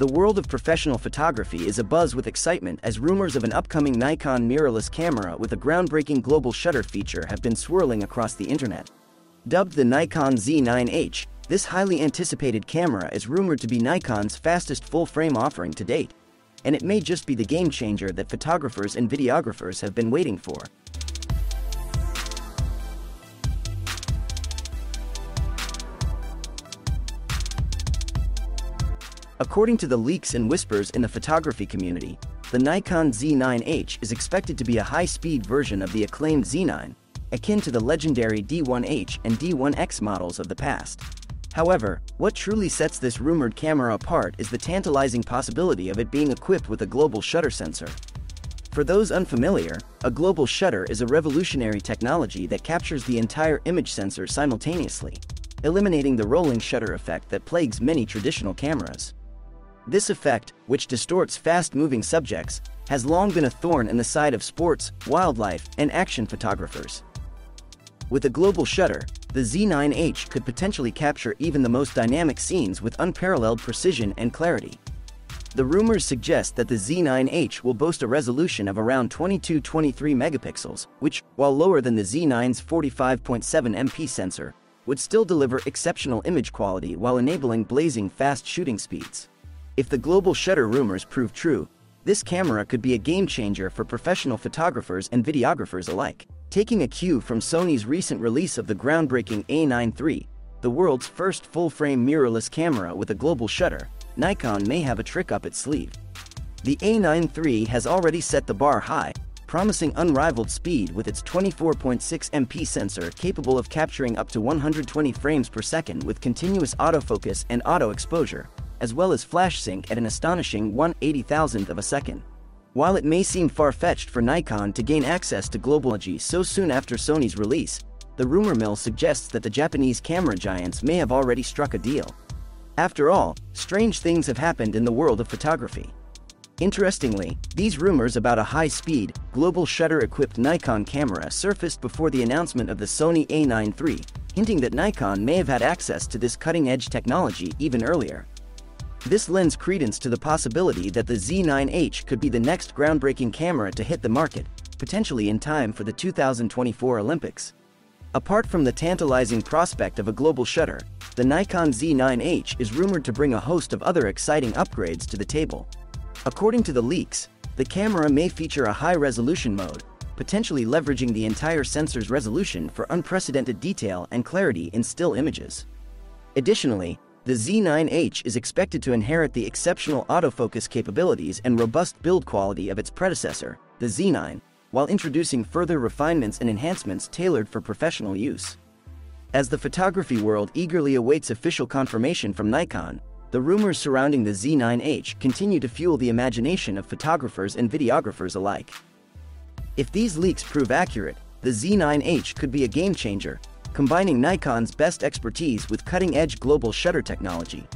The world of professional photography is abuzz with excitement as rumors of an upcoming Nikon mirrorless camera with a groundbreaking global shutter feature have been swirling across the internet. Dubbed the Nikon Z9H, this highly anticipated camera is rumored to be Nikon's fastest full-frame offering to date, and it may just be the game changer that photographers and videographers have been waiting for. According to the leaks and whispers in the photography community, the Nikon Z9H is expected to be a high-speed version of the acclaimed Z9, akin to the legendary D1H and D1X models of the past. However, what truly sets this rumored camera apart is the tantalizing possibility of it being equipped with a global shutter sensor. For those unfamiliar, a global shutter is a revolutionary technology that captures the entire image sensor simultaneously, eliminating the rolling shutter effect that plagues many traditional cameras. This effect, which distorts fast-moving subjects, has long been a thorn in the side of sports, wildlife, and action photographers. With a global shutter, the Z9H could potentially capture even the most dynamic scenes with unparalleled precision and clarity. The rumors suggest that the Z9H will boast a resolution of around 22-23 megapixels, which, while lower than the Z9's 45.7 MP sensor, would still deliver exceptional image quality while enabling blazing fast shooting speeds. If the global shutter rumors prove true, this camera could be a game changer for professional photographers and videographers alike. Taking a cue from Sony's recent release of the groundbreaking A9 III, the world's first full-frame mirrorless camera with a global shutter, Nikon may have a trick up its sleeve. The A9 III has already set the bar high, promising unrivaled speed with its 24.6 MP sensor capable of capturing up to 120 frames per second with continuous autofocus and auto exposure, as well as flash sync at an astonishing 180,000th of a second. While it may seem far-fetched for Nikon to gain access to global so soon after Sony's release, the rumor mill suggests that the Japanese camera giants may have already struck a deal. After all, strange things have happened in the world of photography. Interestingly, these rumors about a high-speed, global shutter-equipped Nikon camera surfaced before the announcement of the Sony A9 III, hinting that Nikon may have had access to this cutting-edge technology even earlier. This lends credence to the possibility that the Z9H could be the next groundbreaking camera to hit the market, potentially in time for the 2024 Olympics. Apart from the tantalizing prospect of a global shutter, the Nikon Z9H is rumored to bring a host of other exciting upgrades to the table. According to the leaks, the camera may feature a high-resolution mode, potentially leveraging the entire sensor's resolution for unprecedented detail and clarity in still images. Additionally, the Z9H is expected to inherit the exceptional autofocus capabilities and robust build quality of its predecessor, the Z9, while introducing further refinements and enhancements tailored for professional use. As the photography world eagerly awaits official confirmation from Nikon, the rumors surrounding the Z9H continue to fuel the imagination of photographers and videographers alike. If these leaks prove accurate, the Z9H could be a game changer, combining Nikon's best expertise with cutting-edge global shutter technology.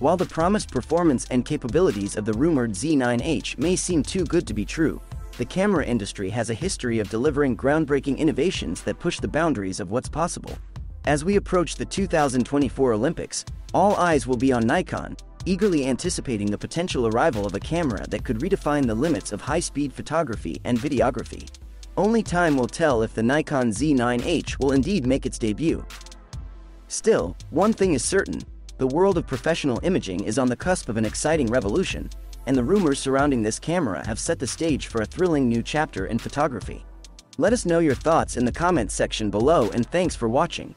While the promised performance and capabilities of the rumored Z9H may seem too good to be true, the camera industry has a history of delivering groundbreaking innovations that push the boundaries of what's possible. As we approach the 2024 Olympics, all eyes will be on Nikon, eagerly anticipating the potential arrival of a camera that could redefine the limits of high-speed photography and videography. Only time will tell if the Nikon Z9H will indeed make its debut. Still, one thing is certain, the world of professional imaging is on the cusp of an exciting revolution, and the rumors surrounding this camera have set the stage for a thrilling new chapter in photography. Let us know your thoughts in the comments section below and thanks for watching.